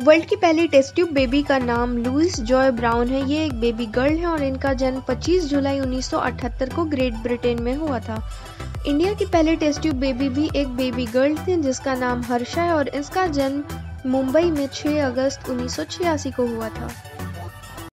World की पहली test tube baby का नाम लुइस जॉय ब्राउन है। ये एक बेबी गर्ल है और इनका जन्म 25 जुलाई 1978 को ग्रेट ब्रिटेन में हुआ था। इंडिया की पहली टेस्ट ट्यूब बेबी भी एक बेबी गर्ल थी, जिसका नाम हर्षा है और इसका जन्म मुंबई में 6 अगस्त उन्नीस सौ छियासी को हुआ था।